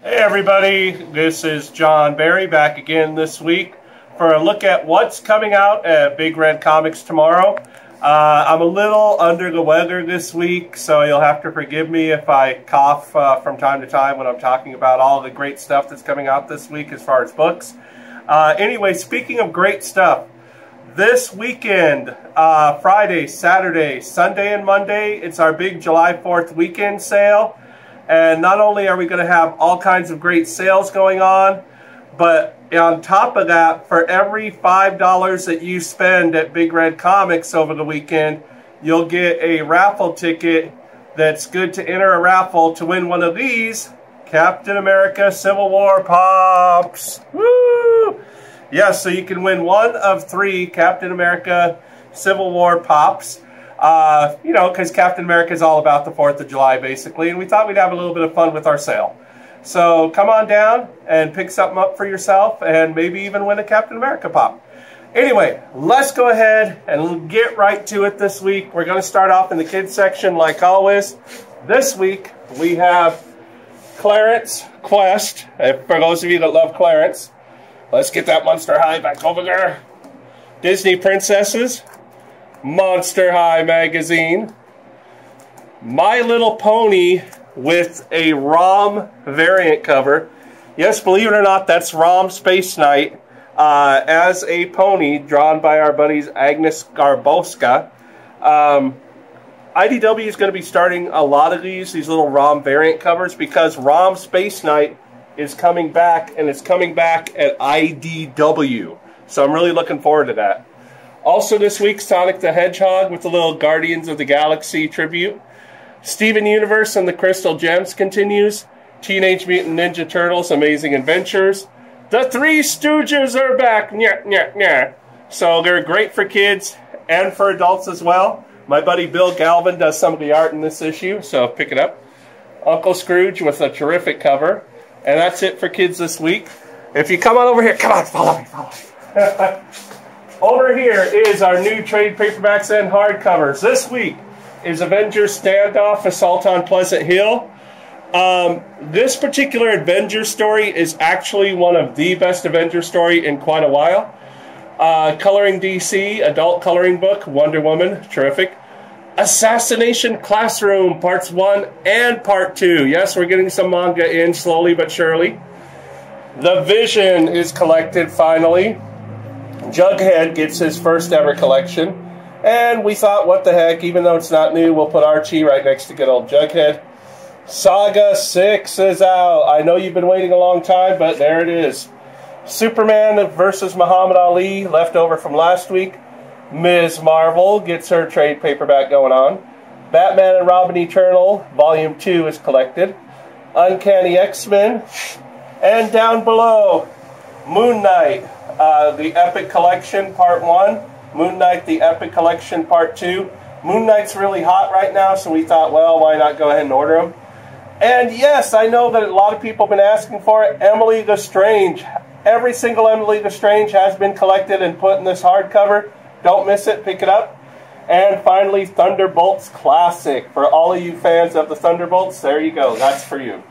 Hey everybody, this is John Berry back again this week for a look at what's coming out at Big Red Comics tomorrow. Uh, I'm a little under the weather this week, so you'll have to forgive me if I cough uh, from time to time when I'm talking about all the great stuff that's coming out this week as far as books. Uh, anyway, speaking of great stuff, this weekend, uh, Friday, Saturday, Sunday, and Monday, it's our big July 4th weekend sale. And not only are we going to have all kinds of great sales going on, but on top of that, for every $5 that you spend at Big Red Comics over the weekend, you'll get a raffle ticket that's good to enter a raffle to win one of these Captain America Civil War Pops. Woo! Yes, yeah, so you can win one of three Captain America Civil War Pops. Uh, you know, because Captain America is all about the 4th of July, basically, and we thought we'd have a little bit of fun with our sale. So come on down and pick something up for yourself and maybe even win a Captain America pop. Anyway, let's go ahead and get right to it this week. We're going to start off in the kids section like always. This week we have Clarence Quest. For those of you that love Clarence, let's get that Monster High back over there. Disney Princesses. Monster High magazine, My Little Pony with a ROM variant cover. Yes, believe it or not, that's ROM Space Knight uh, as a pony drawn by our buddies Agnes Garbowska. Um, IDW is going to be starting a lot of these, these little ROM variant covers, because ROM Space Knight is coming back, and it's coming back at IDW. So I'm really looking forward to that. Also this week, Sonic the Hedgehog with a little Guardians of the Galaxy tribute. Steven Universe and the Crystal Gems continues. Teenage Mutant Ninja Turtles Amazing Adventures. The Three Stooges are back. Nyah, nyah, nyah. So they're great for kids and for adults as well. My buddy Bill Galvin does some of the art in this issue, so pick it up. Uncle Scrooge with a terrific cover. And that's it for kids this week. If you come on over here, come on, follow me, follow me. Over here is our new trade paperbacks and hardcovers. This week is Avengers Standoff Assault on Pleasant Hill. Um, this particular Avengers story is actually one of the best Avengers story in quite a while. Uh, coloring DC, adult coloring book, Wonder Woman, terrific. Assassination Classroom, parts one and part two. Yes, we're getting some manga in slowly but surely. The Vision is collected finally. Jughead gets his first ever collection. And we thought, what the heck, even though it's not new, we'll put Archie right next to good old Jughead. Saga 6 is out. I know you've been waiting a long time, but there it is. Superman versus Muhammad Ali, left over from last week. Ms. Marvel gets her trade paperback going on. Batman and Robin Eternal, Volume 2 is collected. Uncanny X-Men. And down below, Moon Knight, uh, the Epic Collection Part 1, Moon Knight the Epic Collection Part 2. Moon Knight's really hot right now, so we thought, well, why not go ahead and order them? And yes, I know that a lot of people have been asking for it. Emily the Strange. Every single Emily the Strange has been collected and put in this hardcover. Don't miss it, pick it up. And finally, Thunderbolts Classic. For all of you fans of the Thunderbolts, there you go. That's for you.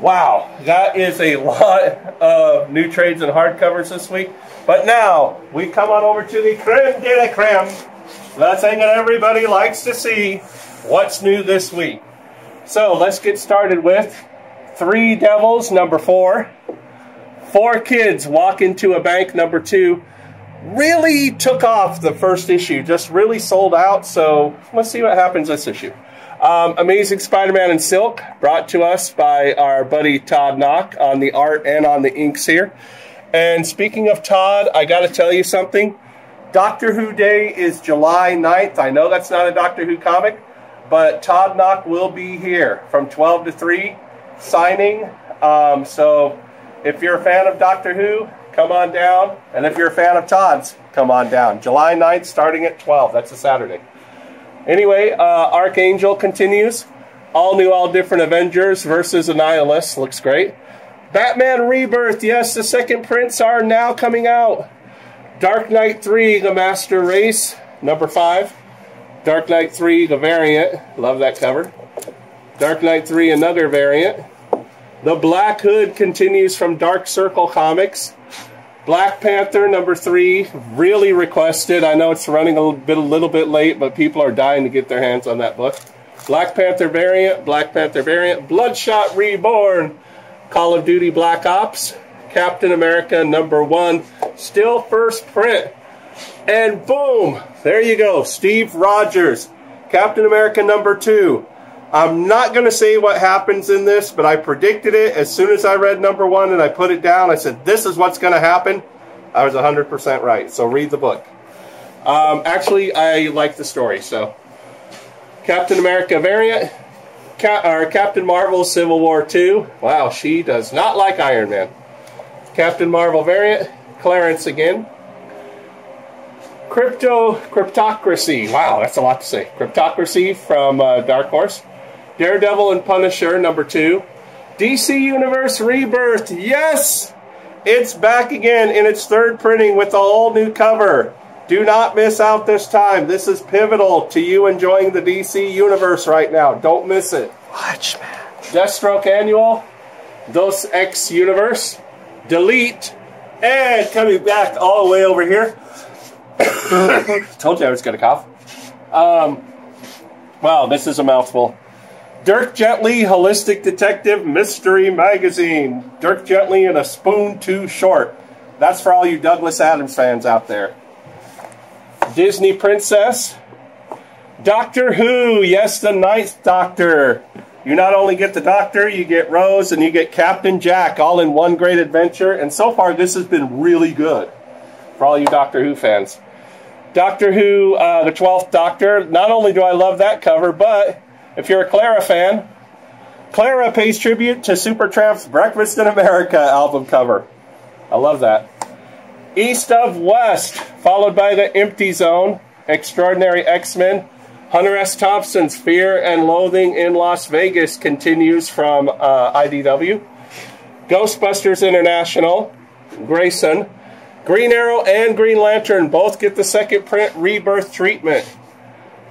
Wow, that is a lot of new trades and hardcovers this week. But now, we come on over to the creme de la creme. That thing that everybody likes to see. What's new this week? So, let's get started with Three Devils, number four. Four Kids Walk into a Bank, number two. Really took off the first issue, just really sold out. So, let's see what happens this issue. Um, Amazing Spider-Man and Silk, brought to us by our buddy Todd Nauck on the art and on the inks here. And speaking of Todd, I got to tell you something. Doctor Who Day is July 9th. I know that's not a Doctor Who comic, but Todd Nauck will be here from 12 to 3 signing. Um, so if you're a fan of Doctor Who, come on down. And if you're a fan of Todd's, come on down. July 9th starting at 12. That's a Saturday. Anyway, uh, Archangel continues. All new, all different Avengers versus Annihilus. Looks great. Batman Rebirth. Yes, the second prints are now coming out. Dark Knight 3, The Master Race. Number 5. Dark Knight 3, the variant. Love that cover. Dark Knight 3, another variant. The Black Hood continues from Dark Circle Comics. Black Panther number three, really requested. I know it's running a little bit, a little bit late, but people are dying to get their hands on that book. Black Panther variant, Black Panther variant, Bloodshot Reborn, Call of Duty Black Ops, Captain America number one, still first print. And boom, there you go, Steve Rogers, Captain America number two. I'm not going to say what happens in this, but I predicted it as soon as I read number one and I put it down. I said, this is what's going to happen. I was 100% right. So read the book. Um, actually, I like the story. So, Captain America variant, Cap or Captain Marvel Civil War 2. Wow, she does not like Iron Man. Captain Marvel variant, Clarence again. Crypto Cryptocracy. Wow, that's a lot to say. Cryptocracy from uh, Dark Horse. Daredevil and Punisher, number two. DC Universe Rebirth, yes! It's back again in its third printing with a whole new cover. Do not miss out this time. This is pivotal to you enjoying the DC Universe right now. Don't miss it. Watchmen. Deathstroke Annual, Deus Ex Universe, Delete, and coming back all the way over here. Told you I was going to cough. Um, wow, this is a mouthful. Dirk Gently, Holistic Detective Mystery Magazine. Dirk Gently in a spoon too short. That's for all you Douglas Adams fans out there. Disney Princess. Doctor Who, yes, the Ninth Doctor. You not only get the Doctor, you get Rose, and you get Captain Jack, all in one great adventure. And so far, this has been really good for all you Doctor Who fans. Doctor Who, uh, the 12th Doctor. Not only do I love that cover, but if you're a Clara fan, Clara pays tribute to Supertramp's Breakfast in America album cover. I love that. East of West, followed by the Empty Zone, Extraordinary X-Men. Hunter S. Thompson's Fear and Loathing in Las Vegas continues from uh, IDW. Ghostbusters International, Grayson. Green Arrow and Green Lantern both get the second print rebirth treatment.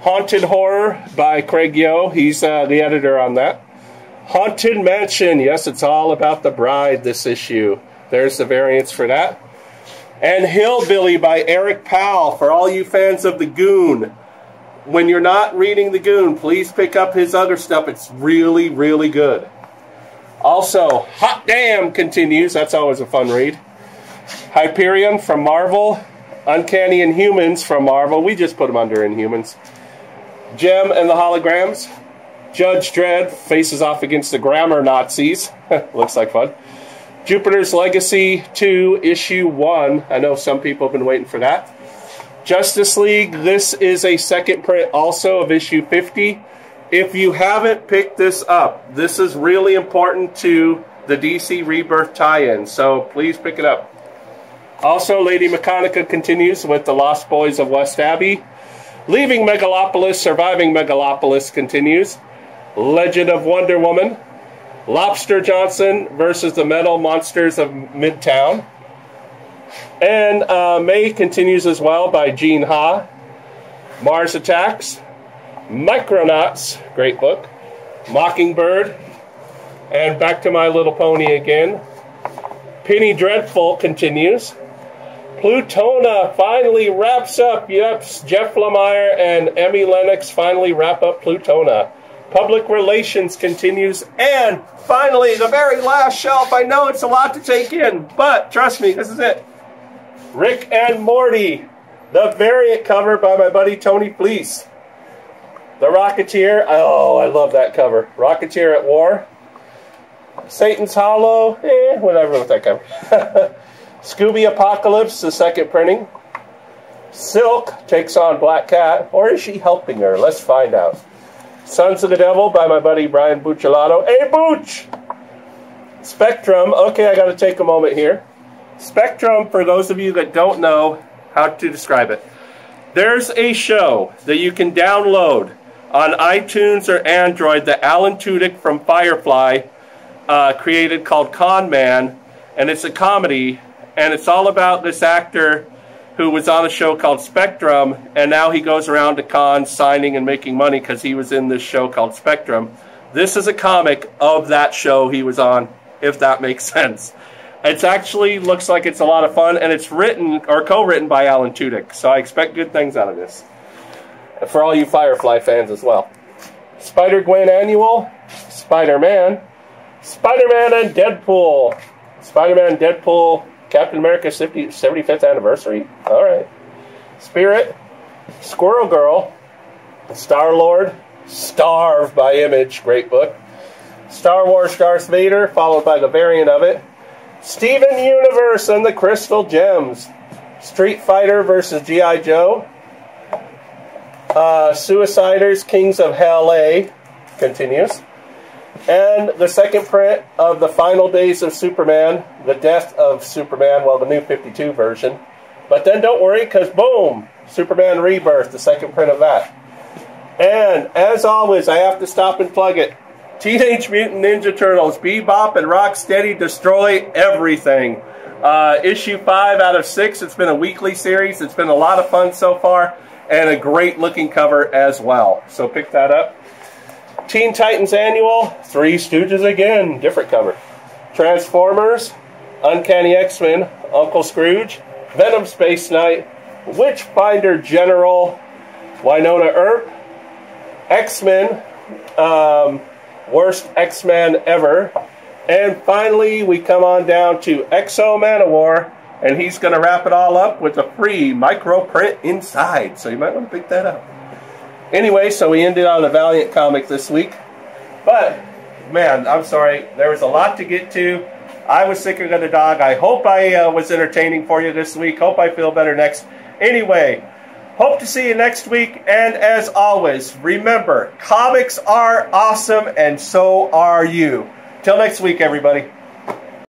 Haunted Horror by Craig Yoe. He's uh, the editor on that. Haunted Mansion. Yes, it's all about the bride, this issue. There's the variants for that. And Hillbilly by Eric Powell. For all you fans of The Goon. When you're not reading The Goon, please pick up his other stuff. It's really, really good. Also, Hot Damn continues. That's always a fun read. Hyperion from Marvel. Uncanny Inhumans from Marvel. We just put them under Inhumans. Jem and the Holograms. Judge Dredd faces off against the Grammar Nazis. Looks like fun. Jupiter's Legacy 2, Issue 1. I know some people have been waiting for that. Justice League, this is a second print also of issue 50. If you haven't picked this up, this is really important to the DC Rebirth tie-in, so please pick it up. Also, Lady Mechanika continues with the Lost Boys of West Abbey. Leaving Megalopolis, Surviving Megalopolis continues. Legend of Wonder Woman. Lobster Johnson versus the Metal Monsters of Midtown. And uh, Mae continues as well by Gene Ha. Mars Attacks. Micronauts, great book. Mockingbird. And Back to My Little Pony again. Penny Dreadful continues. Plutona finally wraps up. Yep, Jeff Lemire and Emi Lenox finally wrap up Plutona. Public relations continues. And finally, the very last shelf. I know it's a lot to take in, but trust me, this is it. Rick and Morty, the variant cover by my buddy Tony Fleecs. The Rocketeer, oh, I love that cover. Rocketeer at War. Satan's Hollow, eh, whatever with that cover. Scooby Apocalypse, the second printing. Silk takes on Black Cat, or is she helping her? Let's find out. Sons of the Devil by my buddy Brian Buccellato. Hey, Booch! Spectrum. Okay, I got to take a moment here. Spectrum, for those of you that don't know how to describe it, there's a show that you can download on iTunes or Android that Alan Tudyk from Firefly uh, created called Con Man, and it's a comedy and it's all about this actor who was on a show called Spectrum, and now he goes around to cons signing and making money because he was in this show called Spectrum. This is a comic of that show he was on. if that makes sense. It actually looks like it's a lot of fun, and it's written or co-written by Alan Tudyk, so I expect good things out of this. For all you Firefly fans as well. Spider-Gwen Annual, Spider-Man, Spider-Man and Deadpool. Spider-Man, Deadpool, Captain America's 50, 75th anniversary. All right. Spirit, Squirrel Girl, Star-Lord, Starve by Image, great book. Star Wars Darth Vader, followed by the variant of it. Steven Universe and the Crystal Gems. Street Fighter versus G.I. Joe. Uh, Suiciders, Kings of Hell A continues. And the second print of the final days of Superman, the death of Superman, well, the new 52 version. But then don't worry, because boom, Superman Rebirth, the second print of that. And as always, I have to stop and plug it. Teenage Mutant Ninja Turtles, Bebop and Rocksteady destroy everything. Uh, issue 5 out of 6. It's been a weekly series. It's been a lot of fun so far. And a great looking cover as well. So pick that up. Teen Titans Annual, Three Stooges again, different cover. Transformers, Uncanny X-Men, Uncle Scrooge, Venom Space Knight, Witchfinder General, Wynonna Earp, X-Men, um, Worst X-Man Ever. And finally, we come on down to X-O Manowar, and he's going to wrap it all up with a free micro print inside. So you might want to pick that up. Anyway, so we ended on a Valiant comic this week. But, man, I'm sorry. There was a lot to get to. I was sicker than a dog. I hope I uh, was entertaining for you this week. Hope I feel better next. Anyway, Hope to see you next week. And as always, remember, comics are awesome and so are you. Till next week, everybody.